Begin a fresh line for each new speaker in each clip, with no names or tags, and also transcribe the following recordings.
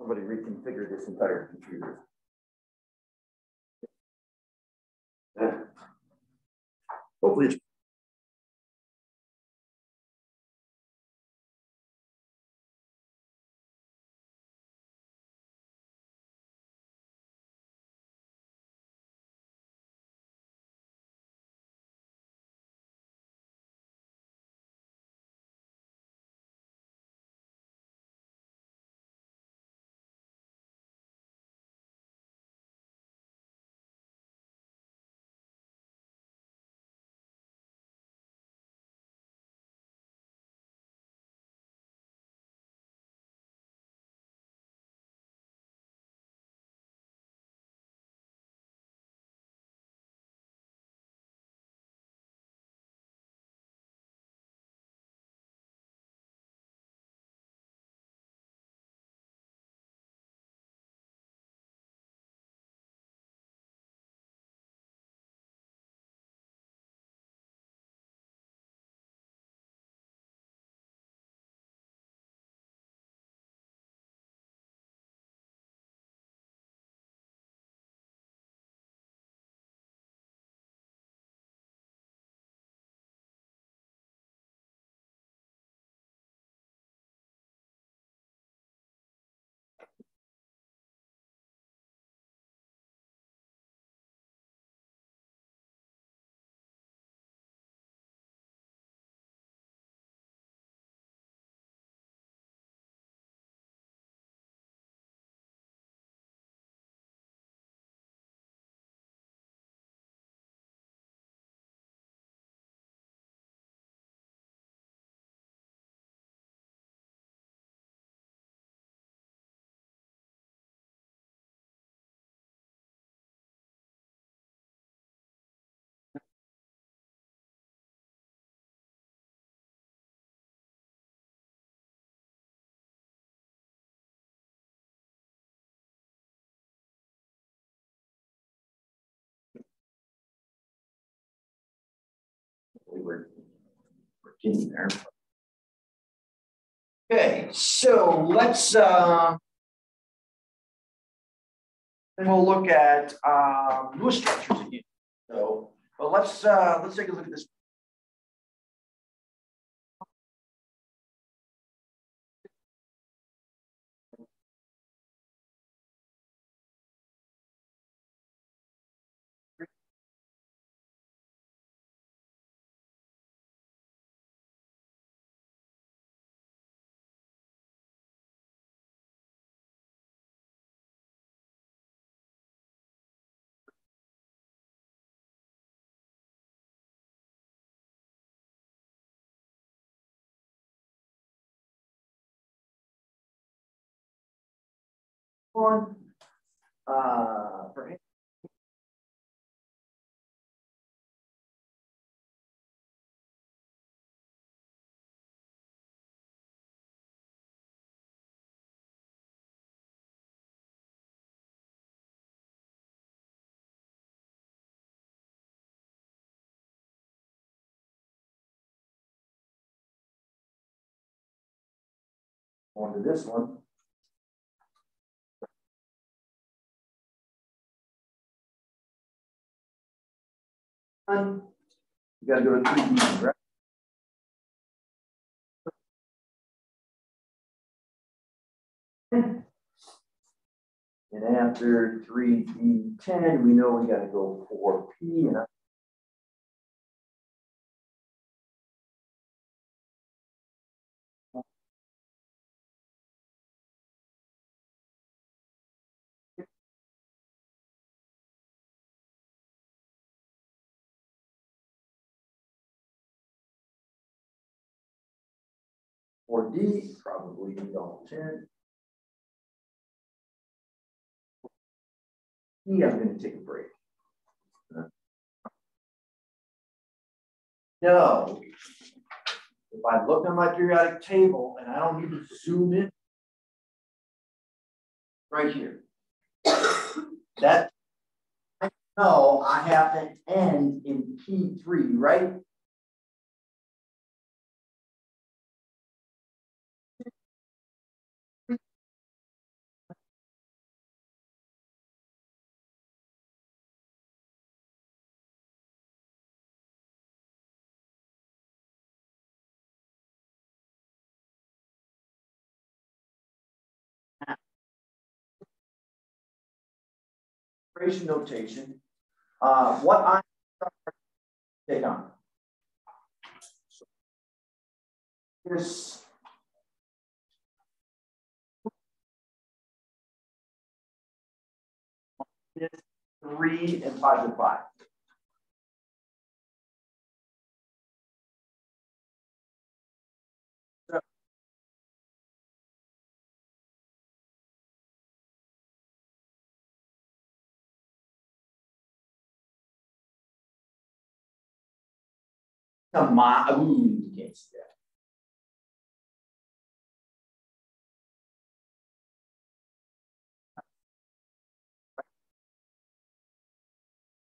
somebody reconfigure this entire computer. Hopefully it's were, we're getting there. Okay, so let's uh, we'll look at um, Lewis structures again. So, but let's uh, let's take a look at this. One, uh, for on to this one. Um, you gotta go to 3D, right? And after 3D10, we know we gotta go 4P, and I'm 4D, probably indulgent. E, I'm going to take a break. No, if I look on my periodic table and I don't need to zoom in, right here, that, no, I have to end in P3, right? Concentration notation, uh, what I take on. This three and five to five.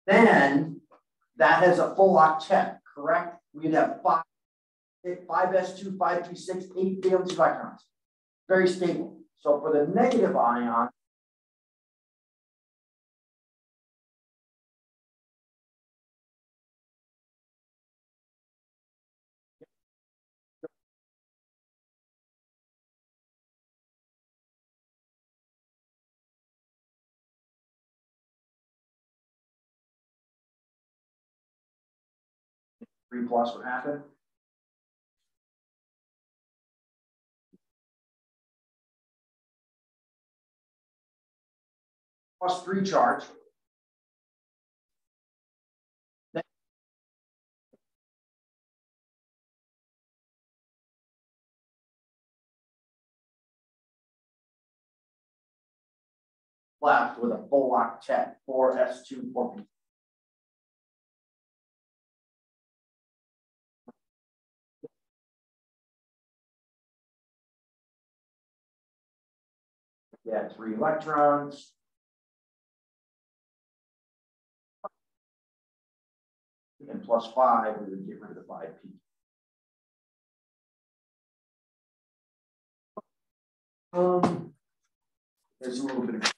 Then that has a full check, correct? We'd have five, five S2, five P6, eight valence electrons. Very stable. So for the negative ion, three plus would happen. Plus three charge. left with a full lock check for S2 for Yeah, three electrons. And plus five, we would get rid of the five P. Um, there's a little bit of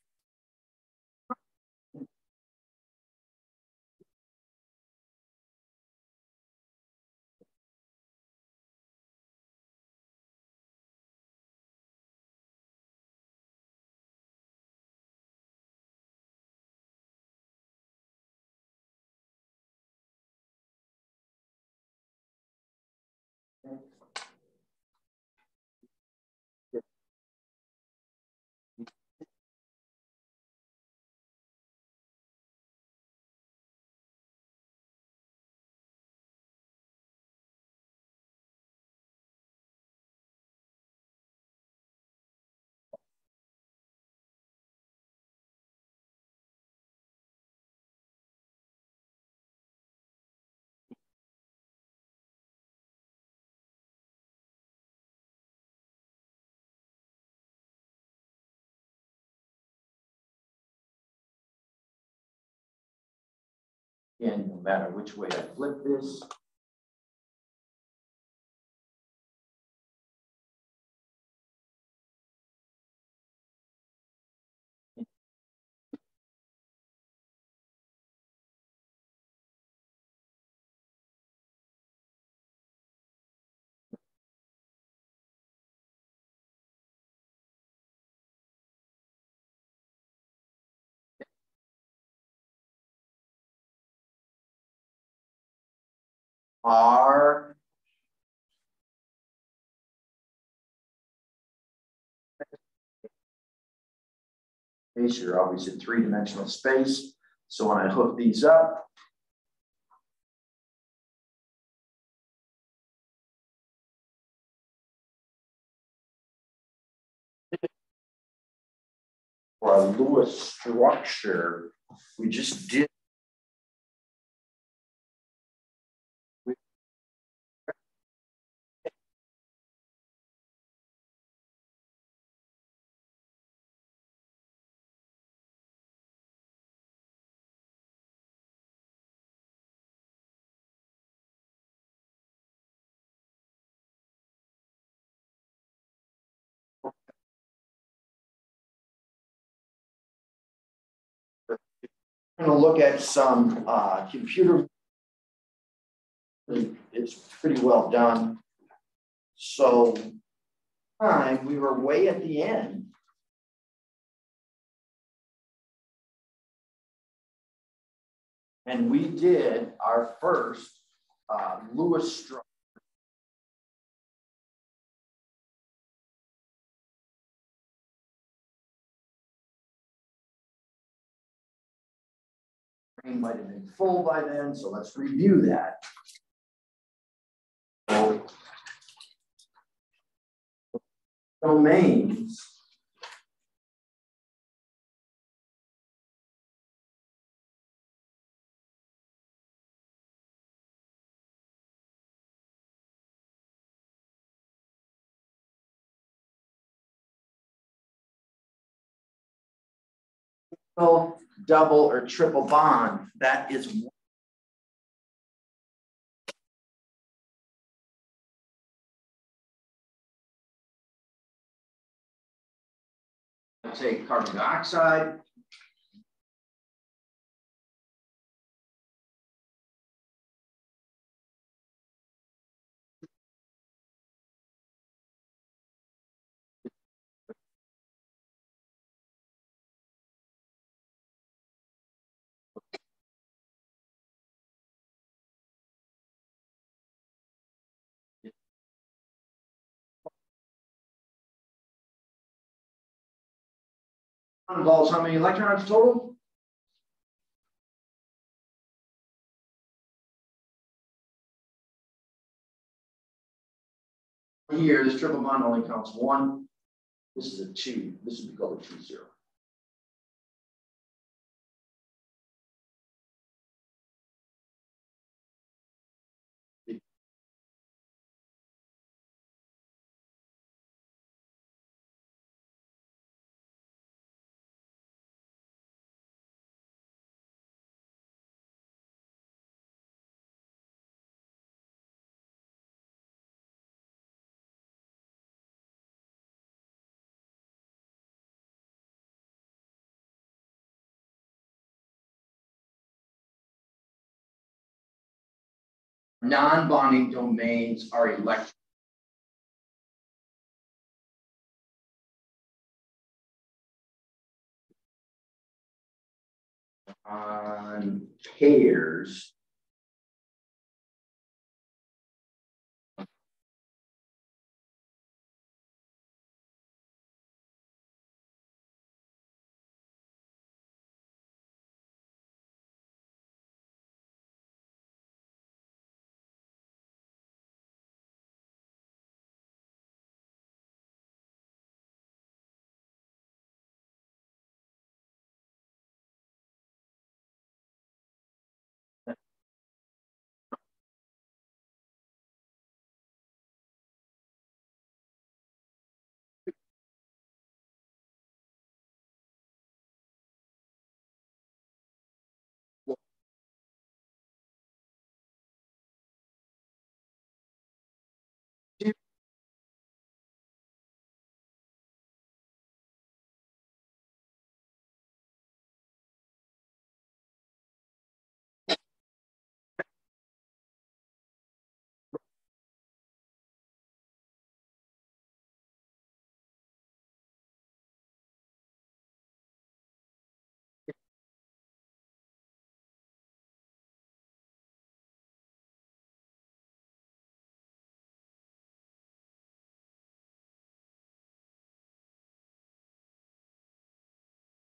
Again, no matter which way I flip this. Are you're always in three-dimensional space. So when I hook these up, for a Lewis structure, we just did going to look at some uh, computer. It's pretty well done. So time, we were way at the end. And we did our first uh, Lewis Strauss. might have been full by then, so let's review that. Domains double or triple bond, that is say carbon dioxide. Involves how many electrons total? Here, this triple bond only counts one. This is a two. This would be called a two zero. Non-bonding domains are electric. On pairs.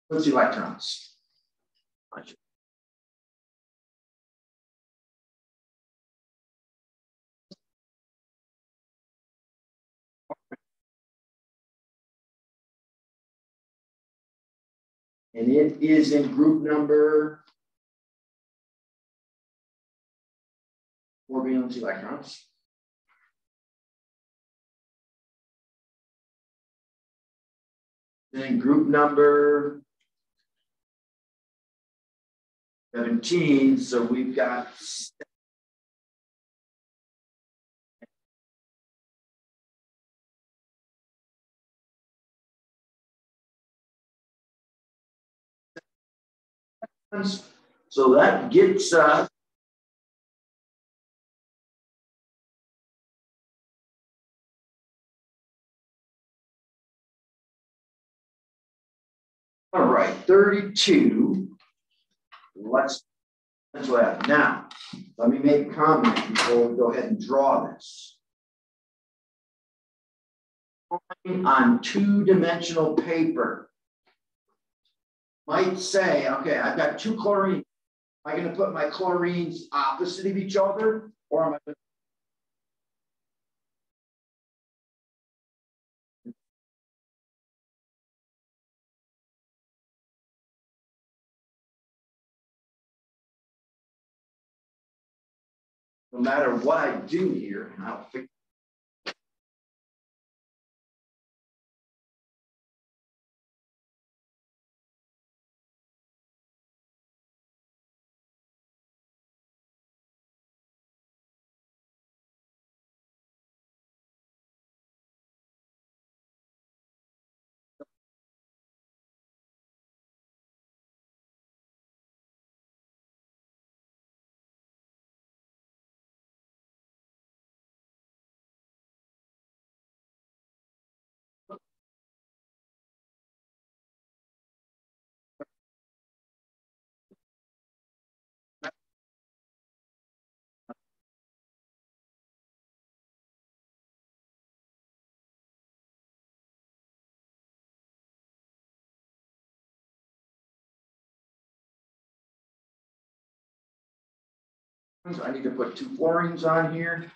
What's electrons? And it is in group number four valence electrons. Then group number 17, so we've got so that gets us All right, 32 Let's. Now, let me make a comment before we go ahead and draw this. On two-dimensional paper might say, okay, I've got two chlorines. Am I going to put my chlorines opposite of each other, or am I going to no matter what I do here, and I'll fix I need to put two fluorines on here.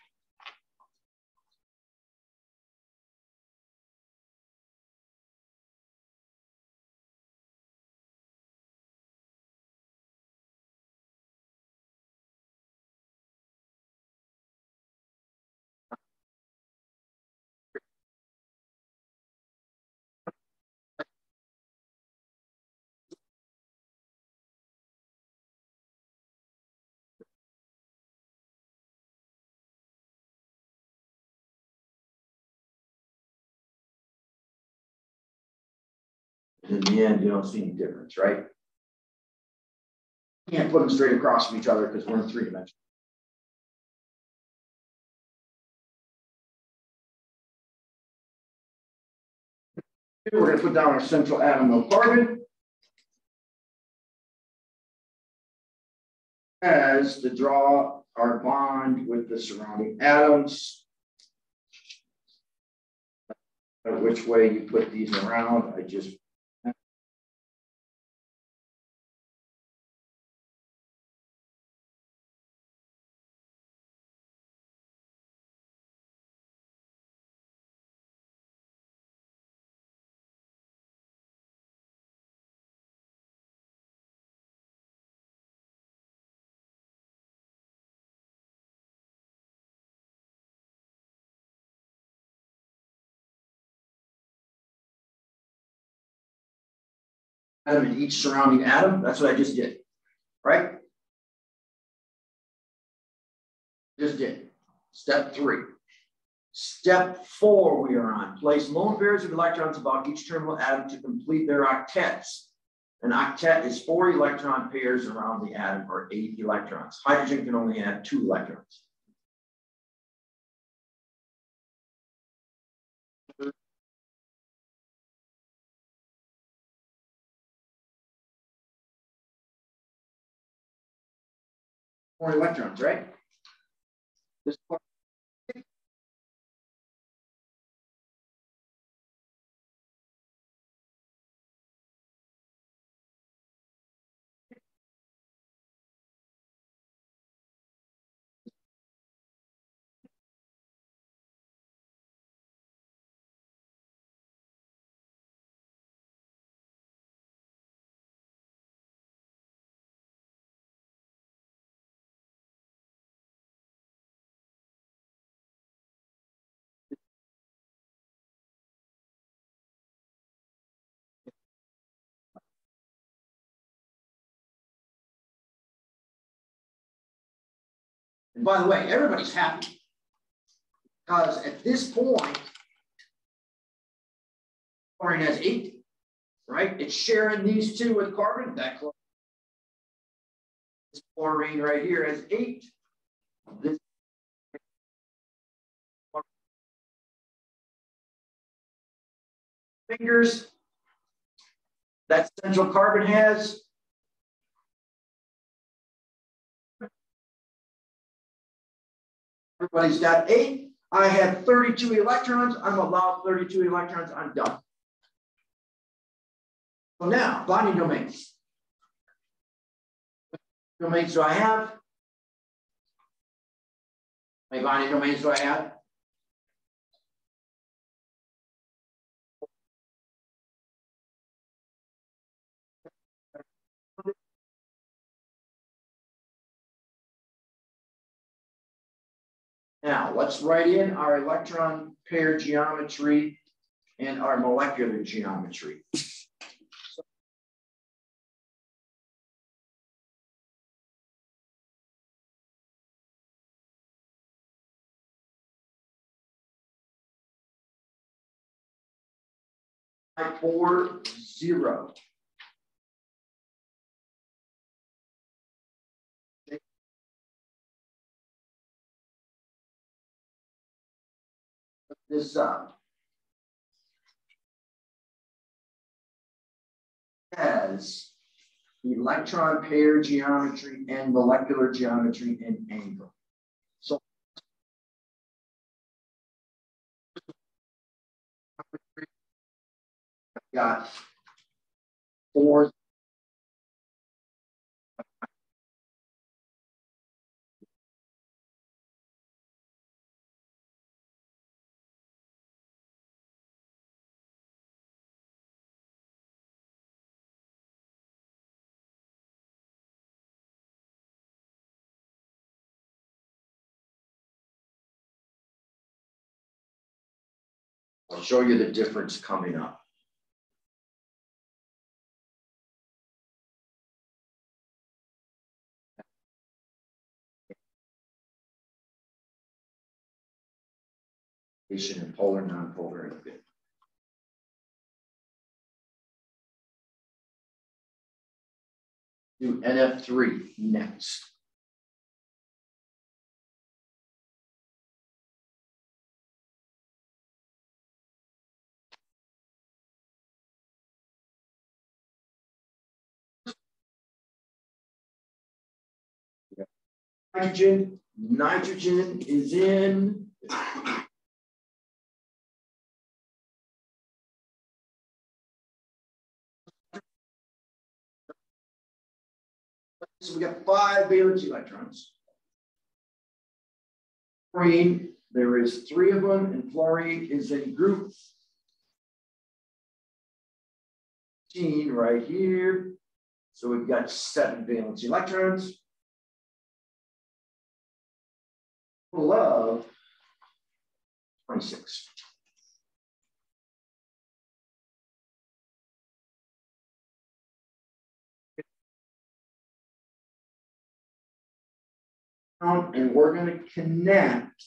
In the end, you don't see any difference, right? Can't put them straight across from each other because we're in three dimensions. We're going to put down our central atom of carbon as to draw our bond with the surrounding atoms. Which way you put these around, I just atom in each surrounding atom. That's what I just did, right? Just did. Step three. Step four, we are on. Place lone pairs of electrons about each terminal atom to complete their octets. An octet is four electron pairs around the atom, or eight electrons. Hydrogen can only have two electrons. Four electrons, right? This And by the way, everybody's happy because at this point, chlorine has eight, right? It's sharing these two with carbon. That chlorine, this chlorine right here has eight. This fingers that central carbon has Everybody's got eight. I have 32 electrons. I'm allowed 32 electrons. I'm done. So now, bonding domains. Domains do I have? How many bonding domains do I have? Now, let's write in our electron pair geometry and our molecular geometry. Four zero. This up as electron pair geometry and molecular geometry and angle. So got four I'll show you the difference coming up. and polar nonpolar Do NF3 next. Nitrogen. Nitrogen is in. So we got five valence electrons. Fluorine, there is three of them, and fluorine is a group. Right here. So we've got seven valence electrons. Love 26. Um, and we're going to connect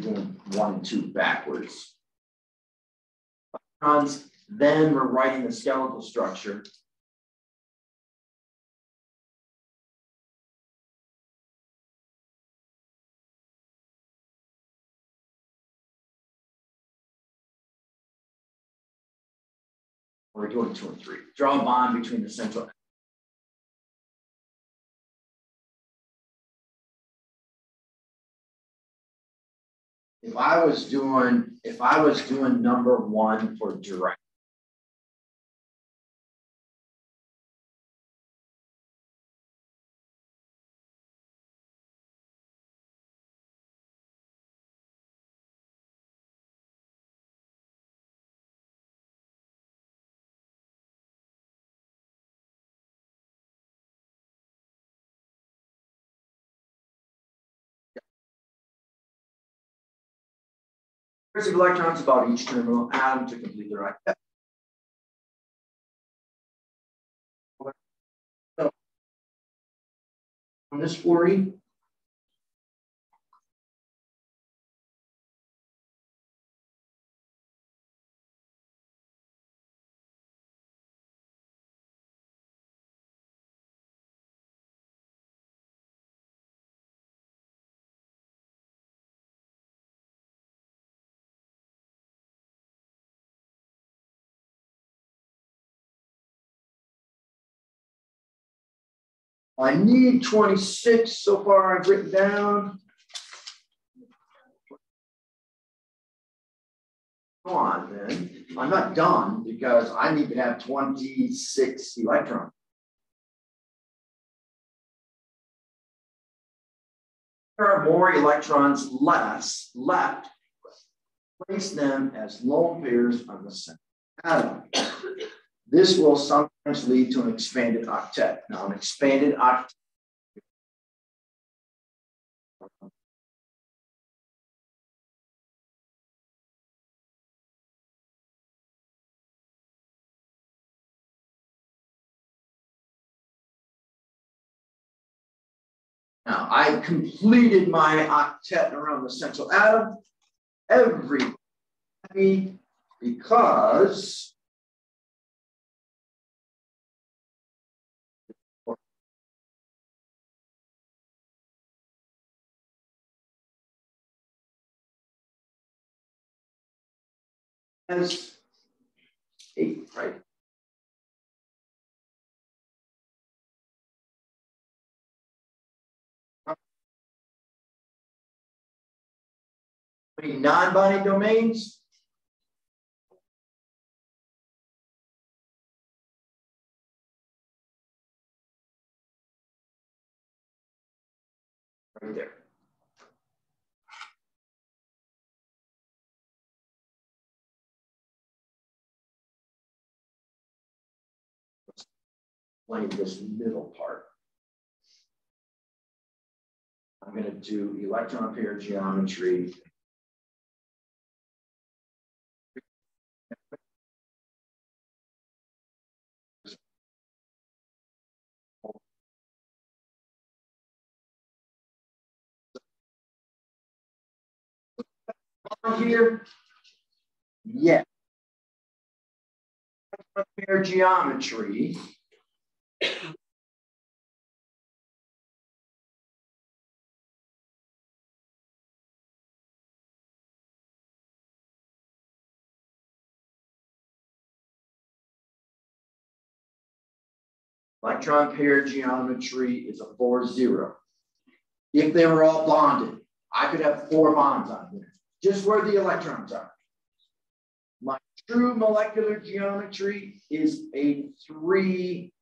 Doing one and two backwards. Then we're writing the skeletal structure. We're doing two and three. Draw a bond between the central if I was doing, if I was doing number one for direct, pairs of electrons about each terminal atom to complete their octet. on this fluorine. I need 26 so far I've written down. Go on then. I'm not done because I need to have 26 electrons. There are more electrons less left. Place them as lone pairs on the center atom. This will sometimes lead to an expanded octet. Now, an expanded octet Now, I completed my octet around the central atom. Every because as eight, right? Any non-bonding domains? Right there. Explain this middle part. I'm going to do electron pair geometry. Here, yeah. Pair geometry Electron pair geometry is a 4-0. If they were all bonded, I could have four bonds on here, just where the electrons are. My true molecular geometry is a 3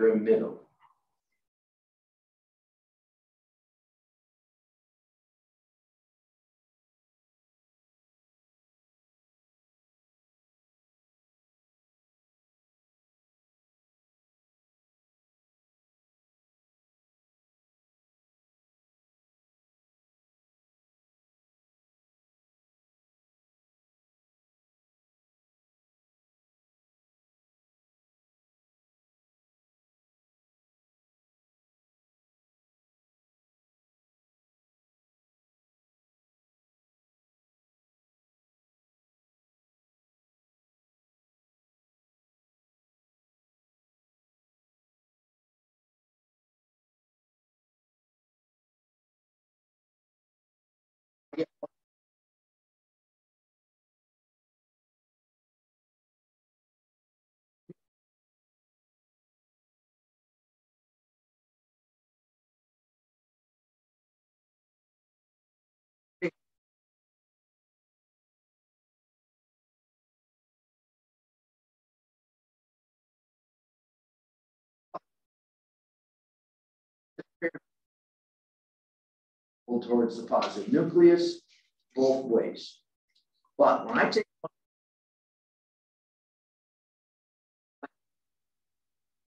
through a pull towards the positive nucleus both ways. But when I take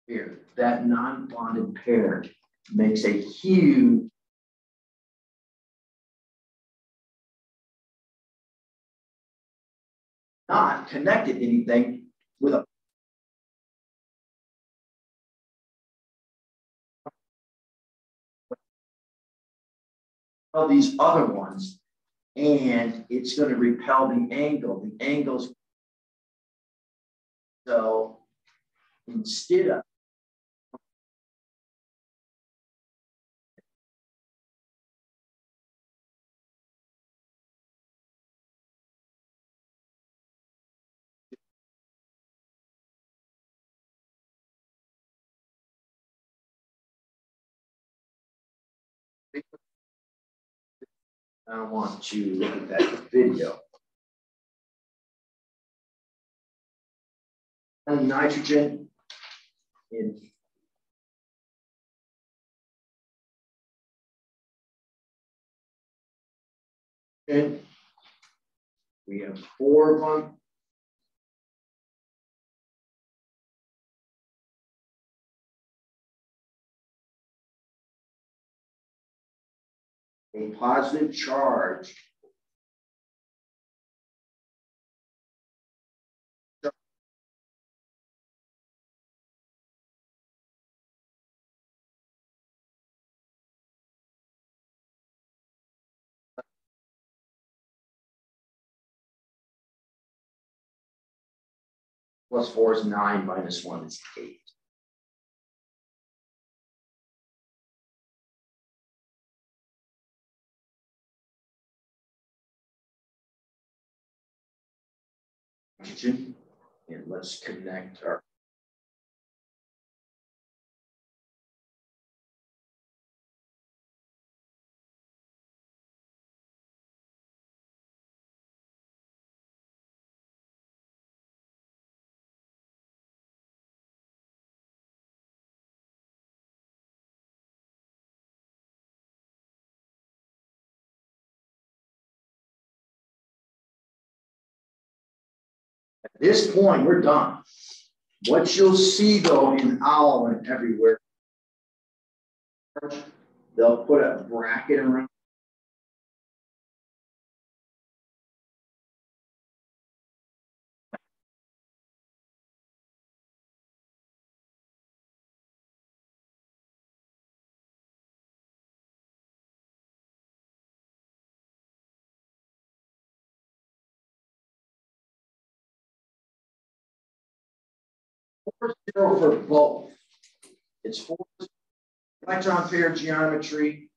here, that non-bonded pair makes a huge not connected anything with a these other ones and it's going to repel the angle. The angles. So instead of I want to look at that video. And nitrogen in and we have four of a positive charge plus four is nine, minus one is eight. And let's connect our At this point, we're done. What you'll see though in OWL and everywhere, they'll put a bracket around zero for both. It's four electron pair geometry.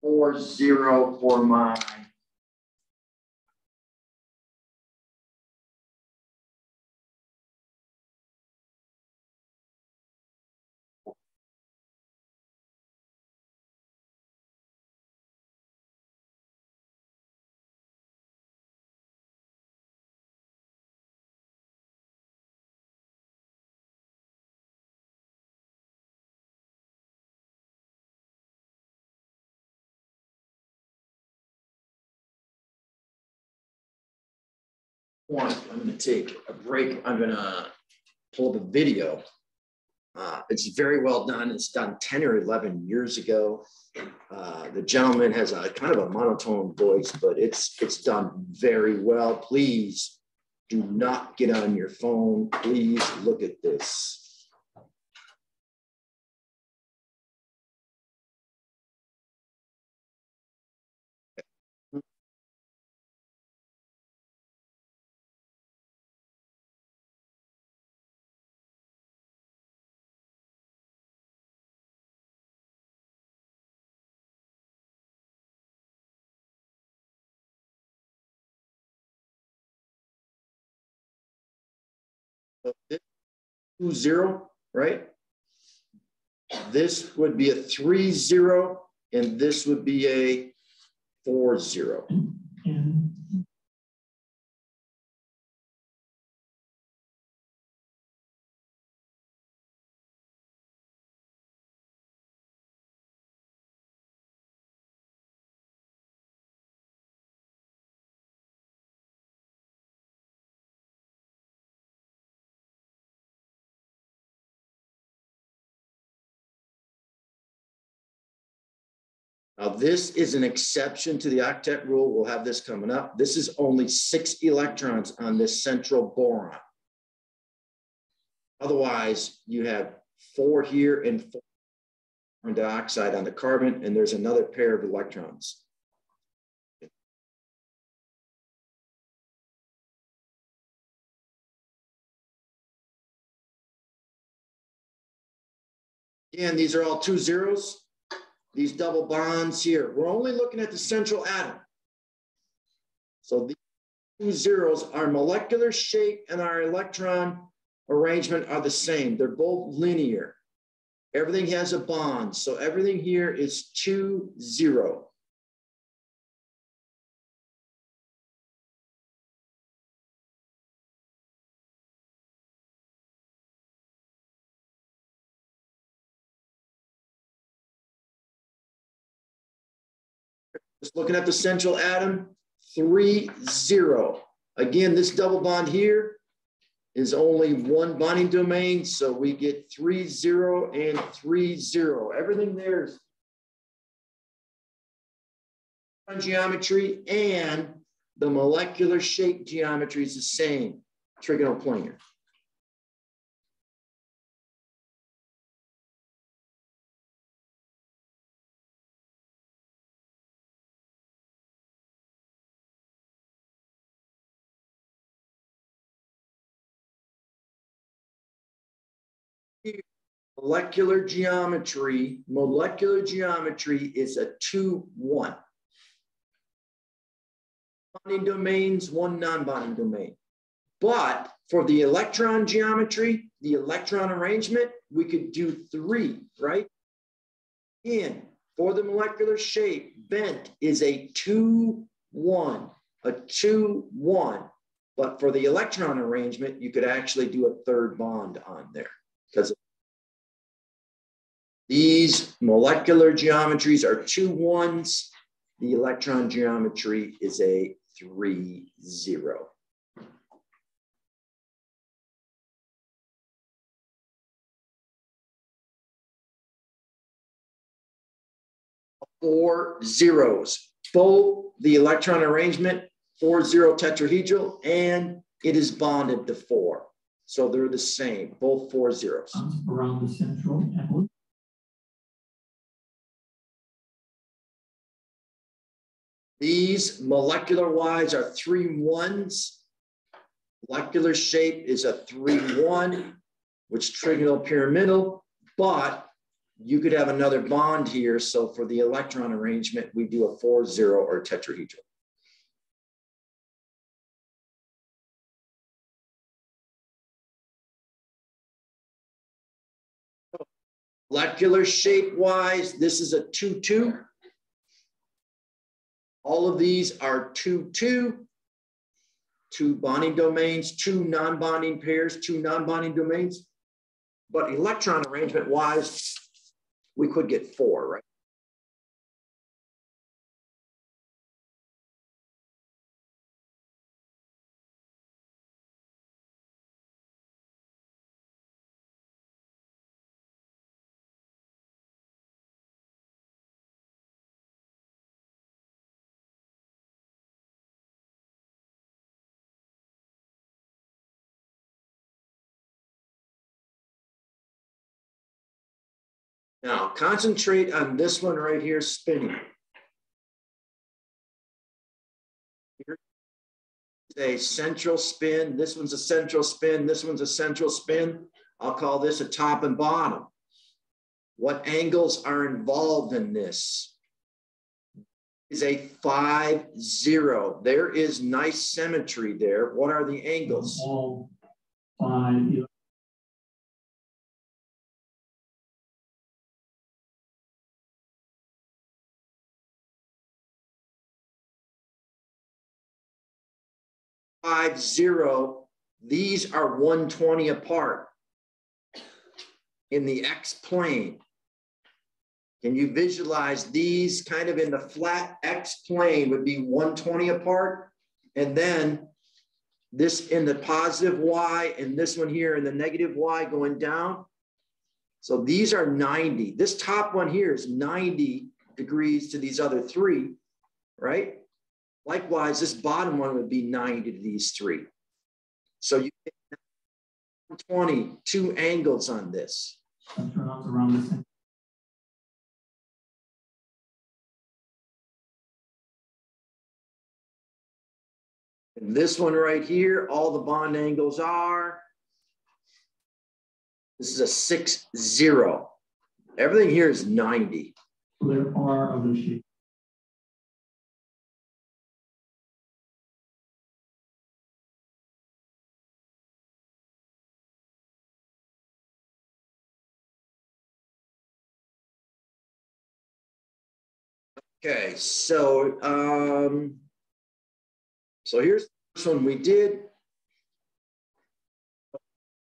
Four zero for my I'm going to take a break. I'm going to pull up a video. Uh, it's very well done. It's done 10 or 11 years ago. Uh, the gentleman has a kind of a monotone voice, but it's it's done very well. Please do not get on your phone. Please look at this. Two zero, right? This would be a three zero, and this would be a four zero. Now, this is an exception to the octet rule. We'll have this coming up. This is only six electrons on this central boron. Otherwise, you have four here and four carbon dioxide on the carbon, and there's another pair of electrons. Again, these are all two zeros. These double bonds here. We're only looking at the central atom. So these two zeros, our molecular shape and our electron arrangement are the same. They're both linear. Everything has a bond. So everything here is two zero. Looking at the central atom, three, zero. Again, this double bond here is only one bonding domain, so we get three, zero, and three, zero. Everything there is geometry and the molecular shape geometry is the same, trigonal trigonoplanar. Molecular geometry, molecular geometry is a two, one. Bonding domains, one non-bonding domain. But for the electron geometry, the electron arrangement, we could do three, right? In for the molecular shape, bent is a two, one, a two, one. But for the electron arrangement, you could actually do a third bond on there because these molecular geometries are two ones. The electron geometry is a three zero. Four zeros, both the electron arrangement, four zero tetrahedral, and it is bonded to four. So they're the same, both four zeros.
Around the central element.
These molecular wise are three ones. Molecular shape is a three one, which trigonal pyramidal, but you could have another bond here. So for the electron arrangement, we do a four zero or tetrahedral. Molecular shape wise, this is a 2-2. All of these are 2-2, two bonding domains, two non-bonding pairs, two non-bonding domains. But electron arrangement wise, we could get four, right? Now concentrate on this one right here spinning. Here's a central spin. This one's a central spin. This one's a central spin. I'll call this a top and bottom. What angles are involved in this? Is a five zero. There is nice symmetry there. What are the angles?
All five
five, zero, these are 120 apart in the X plane. Can you visualize these kind of in the flat X plane would be 120 apart? And then this in the positive Y and this one here in the negative Y going down. So these are 90. This top one here is 90 degrees to these other three, right? Likewise, this bottom one would be 90 to these three. So you get 20, two angles on this.
Turn around the center.
And this one right here, all the bond angles are. This is a six zero. Everything here is 90.
There are other shapes.
Okay, so um, so here's the first one we did.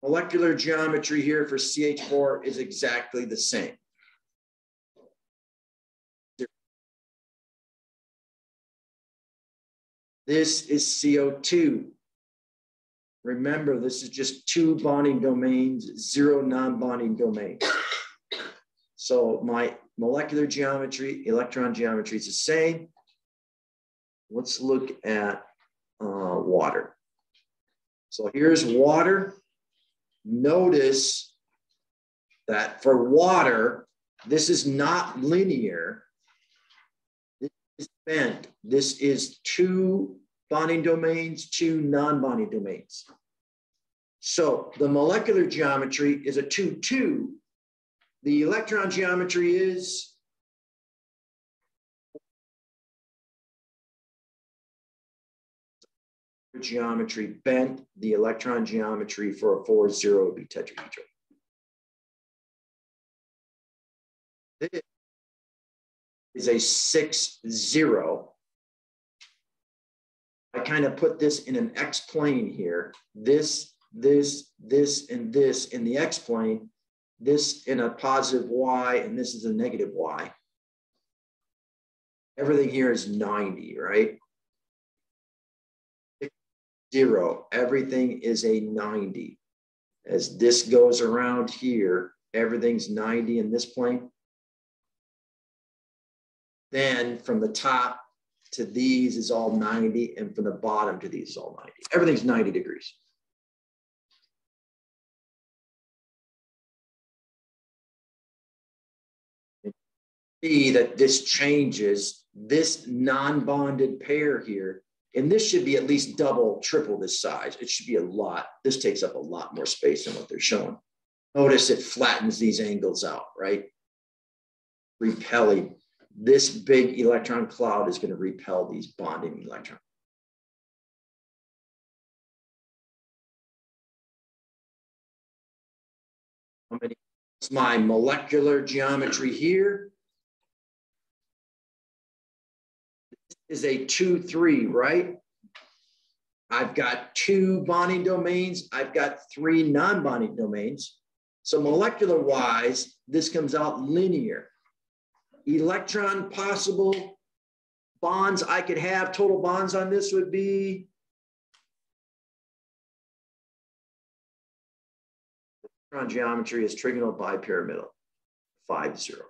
Molecular geometry here for CH4 is exactly the same. This is CO2. Remember, this is just two bonding domains, zero non-bonding domains. So my molecular geometry, electron geometry is the same. Let's look at uh, water. So here's water. Notice that for water, this is not linear. This is bent. This is two bonding domains, two non-bonding domains. So the molecular geometry is a 2-2. The electron geometry is geometry bent, the electron geometry for a 4-0 would be tetrahedral. This is a 6-0. I kind of put this in an X plane here. This, this, this, and this in the X plane. This in a positive Y, and this is a negative Y. Everything here is 90, right? zero. Everything is a 90. As this goes around here, everything's 90 in this plane. Then from the top to these is all 90, and from the bottom to these is all 90. Everything's 90 degrees. See that this changes this non-bonded pair here and this should be at least double, triple this size. It should be a lot. This takes up a lot more space than what they're showing. Notice it flattens these angles out, right? Repelling. This big electron cloud is going to repel these bonding electrons. How many? It's my molecular geometry here. Is a two, three, right? I've got two bonding domains. I've got three non-bonding domains. So molecular wise, this comes out linear. Electron possible bonds I could have, total bonds on this would be electron geometry is trigonal bipyramidal, five zero.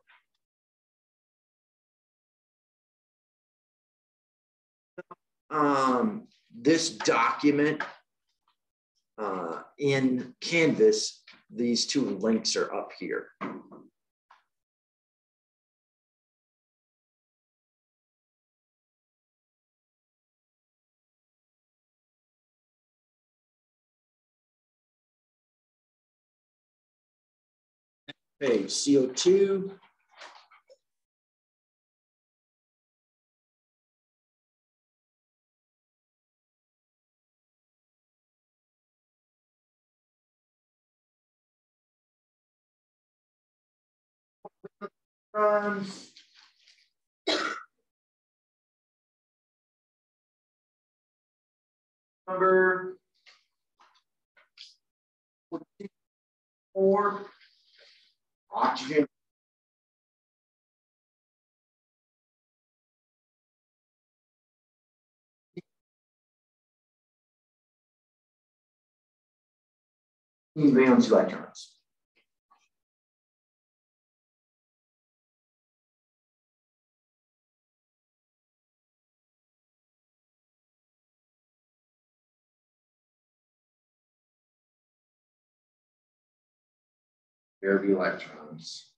Um, this document uh, in Canvas, these two links are up here. Okay, CO2, Um, number four, oxygen. valence electrons. Pair of electrons.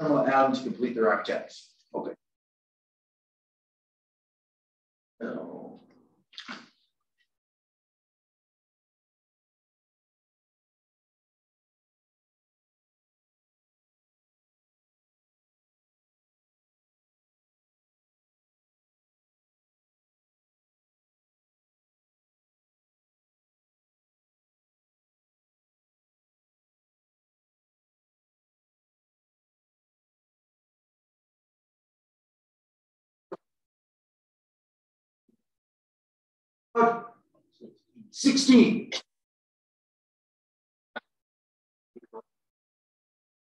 Atoms complete their octets. 16.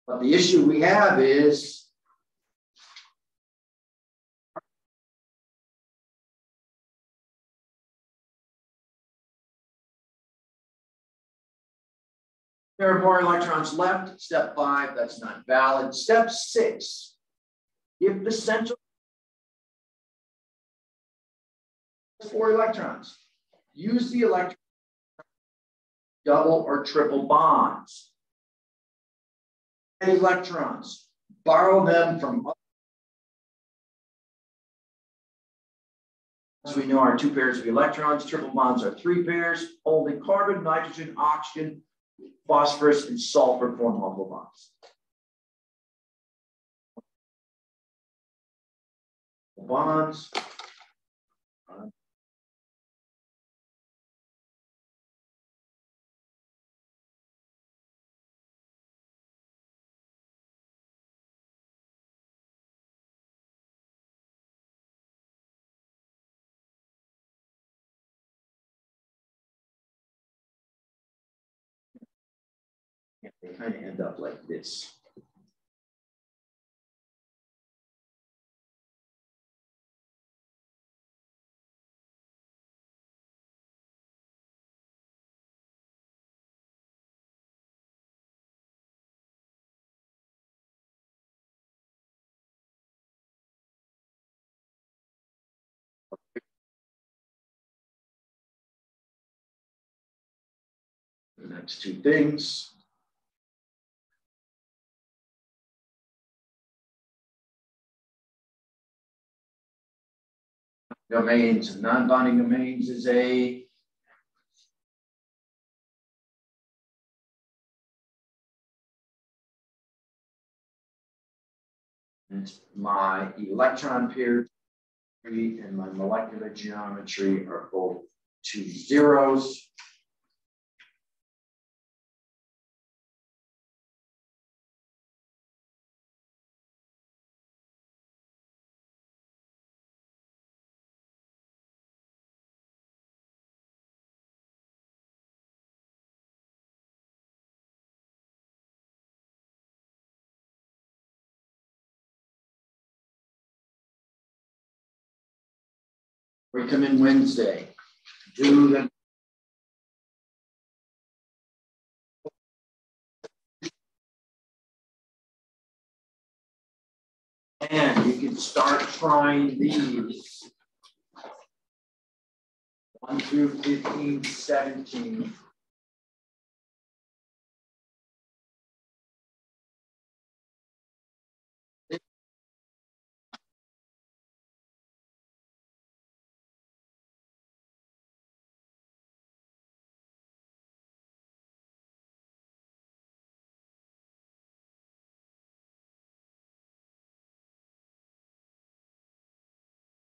But the issue we have is Pair of more electrons left. Step five, that's not valid. Step six, if the central four electrons use the electron double or triple bonds. And electrons, borrow them from As we know, our two pairs of electrons, triple bonds are three pairs, only carbon, nitrogen, oxygen, phosphorus, and sulfur form multiple bonds. Bonds. End up like this. Next two things. Domains, and non-bonding domains is a my electron pair and my molecular geometry are both two zeros. We come in Wednesday. Do the And you can start trying these. 1 through 15, 17.